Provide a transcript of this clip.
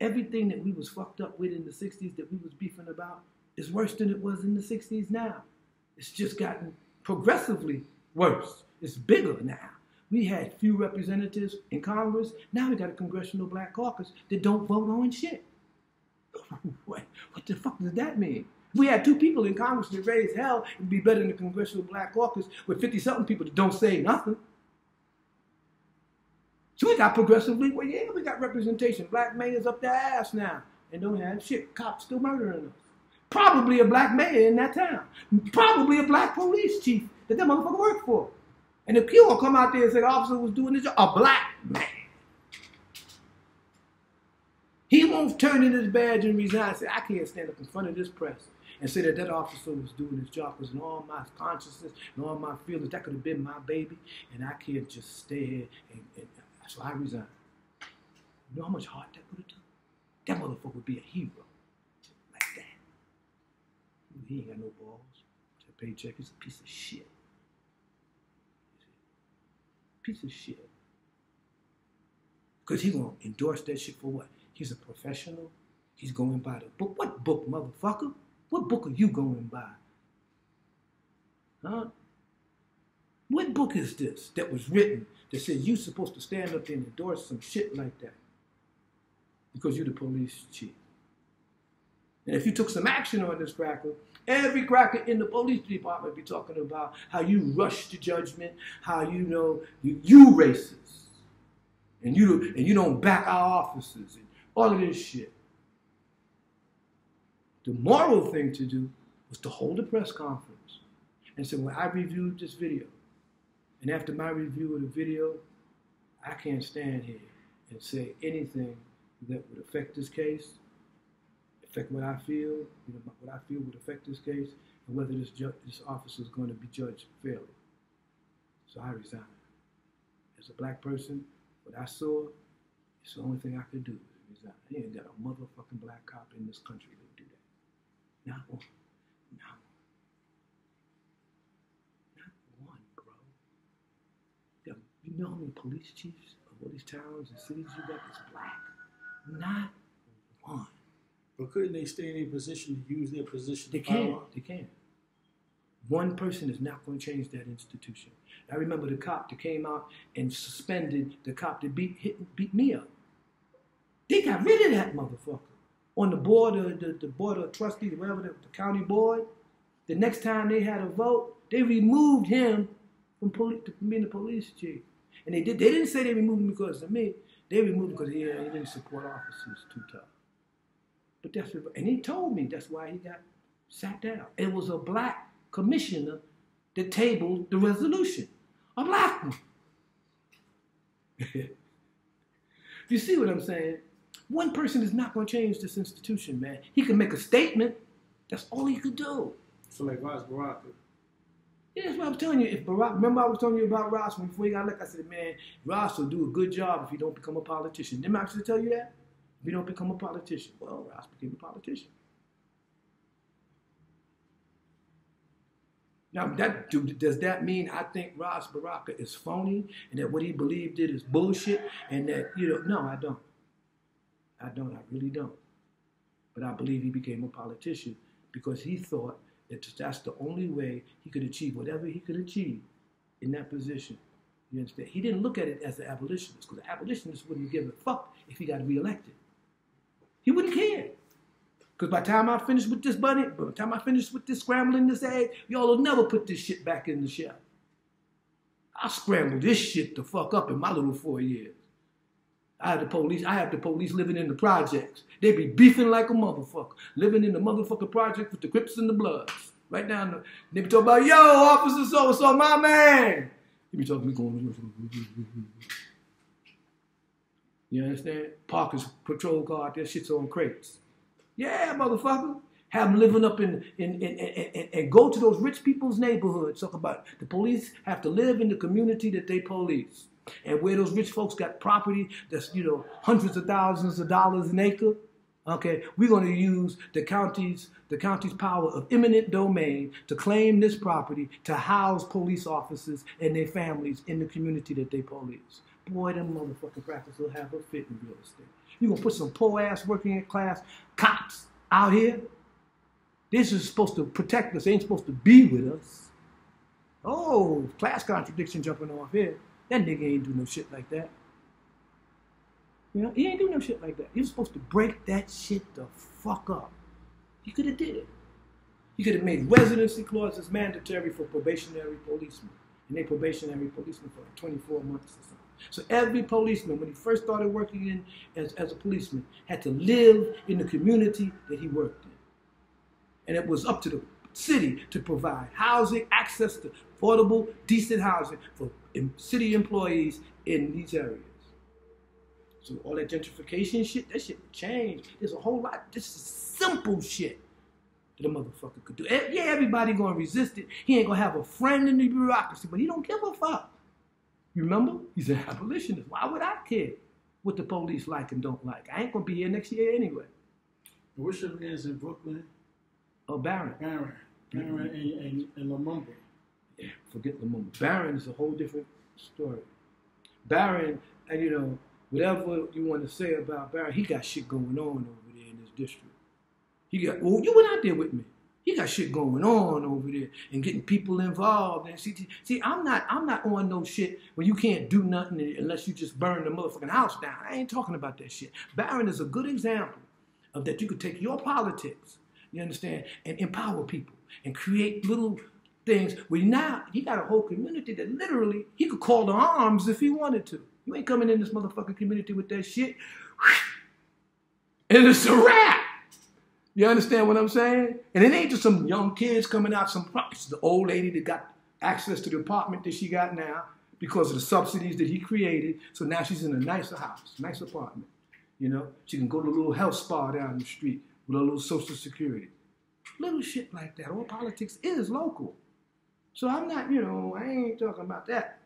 everything that we was fucked up with in the 60s that we was beefing about is worse than it was in the 60s now. It's just gotten progressively worse. It's bigger now. We had few representatives in Congress. Now we got a congressional black caucus that don't vote on shit. what, what the fuck does that mean? We had two people in Congress that raised hell, it'd be better than the congressional black caucus with 50 something people that don't say nothing. So we got progressively, well, yeah, we got representation. Black mayors up their ass now and don't have shit. Cops still murdering them. Probably a black mayor in that town. Probably a black police chief that that motherfucker worked for. And if Q will come out there and say the officer was doing this job, a black man. He won't turn in his badge and resign say, I can't stand up in front of this press and say that that officer was doing his job because in all my consciousness and all my feelings, that could have been my baby, and I can't just stay here. And, and so I resigned. You know how much heart that would have took? That motherfucker would be a hero like that. He ain't got no balls. That paycheck is a piece of shit piece of shit. Because he gonna endorse that shit for what? He's a professional. He's going by the book. What book, motherfucker? What book are you going by? Huh? What book is this that was written that says you're supposed to stand up and endorse some shit like that? Because you're the police chief. And if you took some action on this cracker, Every cracker in the police department be talking about how you rush to judgment, how you know you, you racist, and you and you don't back our officers, and all of this shit. The moral thing to do was to hold a press conference and say, "When I reviewed this video, and after my review of the video, I can't stand here and say anything that would affect this case affect what I feel, you know, what I feel would affect this case, and whether this this officer is going to be judged fairly. So I resigned. As a black person, what I saw, it's the only thing I could do is resign. I ain't got a motherfucking black cop in this country to do that. Not one. Not one. Not one, bro. You know how many police chiefs of all these towns and cities you got that's black? Not one. But couldn't they stay in a position to use their position? They can. They can. One person is not going to change that institution. I remember the cop that came out and suspended the cop that beat hit, beat me up. They got rid of that motherfucker on the board of the, the board of trustees, whatever the, the county board. The next time they had a vote, they removed him from, poli- from being the police chief. And they did. They didn't say they removed him because of me. They removed him because he, he didn't support officers too tough. But that's and he told me that's why he got sat down. It was a black commissioner that tabled the resolution. A black one. you see what I'm saying? One person is not going to change this institution, man. He can make a statement. That's all he could do. So like Ras Baraka. Yeah, that's what I'm telling you. If Barack, remember I was telling you about Ras before he got elected. I said, man, Ras will do a good job if he don't become a politician. Didn't I actually tell you that? If you don't become a politician, well, Ras became a politician. Now, that does that mean I think Ras Baraka is phony and that what he believed did is bullshit and that you know? No, I don't. I don't. I really don't. But I believe he became a politician because he thought that that's the only way he could achieve whatever he could achieve in that position. You understand? He didn't look at it as an abolitionist because the abolitionist wouldn't give a fuck if he got reelected. He wouldn't care. Because by the time I finish with this bunny, by the time I finish with this scrambling this egg, y'all will never put this shit back in the shell. I scrambled this shit the fuck up in my little four years. I have the police, I have the police living in the projects. They be beefing like a motherfucker. Living in the motherfucking project with the Crips and the Bloods. Right now, the, they be talking about, yo, officer so-and-so, my man. He be talking to me going, you understand? Parker's patrol car, that shit's on crates. Yeah, motherfucker. Have them living up in, in, in, in, and go to those rich people's neighborhoods. Talk about the police have to live in the community that they police. And where those rich folks got property that's, you know, hundreds of thousands of dollars an acre, okay, we're going to use the county's, the county's power of eminent domain to claim this property to house police officers and their families in the community that they police. boy, them motherfucking crackers will have a fit in real estate. You're gonna put some poor ass working class cops out here? This is supposed to protect us, ain't supposed to be with us. Oh, class contradiction jumping off here. That nigga ain't do no shit like that. You know, he ain't do no shit like that. He was supposed to break that shit the fuck up. He could have did it. He could have made residency clauses mandatory for probationary policemen. And they probationary policemen for like 24 months or something. So every policeman, when he first started working in as, as a policeman, had to live in the community that he worked in. And it was up to the city to provide housing, access to affordable, decent housing for city employees in these areas. So all that gentrification shit, that shit changed. There's a whole lot. This is simple shit that a motherfucker could do. Yeah, everybody gonna resist it. He ain't gonna have a friend in the bureaucracy, but he don't give a fuck. You remember? He's an abolitionist. Why would I care what the police like and don't like? I ain't gonna be here next year anyway. What's your man's in Brooklyn? Oh, Barron. Barron. Barron mm-hmm. and, and, and Lumumba. Yeah, the Lumumba. Barron is a whole different story. Barron, and you know, whatever you want to say about Barron, he got shit going on over there in this district. He got, well, you went out there with me. He got shit going on over there and getting people involved. And see, see, I'm not, I'm not on no shit where you can't do nothing unless you just burn the motherfucking house down. I ain't talking about that shit. Barron is a good example of that. You could take your politics, you understand, and empower people and create little things where now he got a whole community that literally he could call to arms if he wanted to. You ain't coming in this motherfucking community with that shit. And it's a wrap. You understand what I'm saying? And it ain't just some young kids coming out, some it's the old lady that got access to the apartment that she got now because of the subsidies that he created. So now she's in a nicer house, nice apartment. You know, she can go to a little health spa down the street with a little social security. Little shit like that. All politics is local. So I'm not, you know, I ain't talking about that.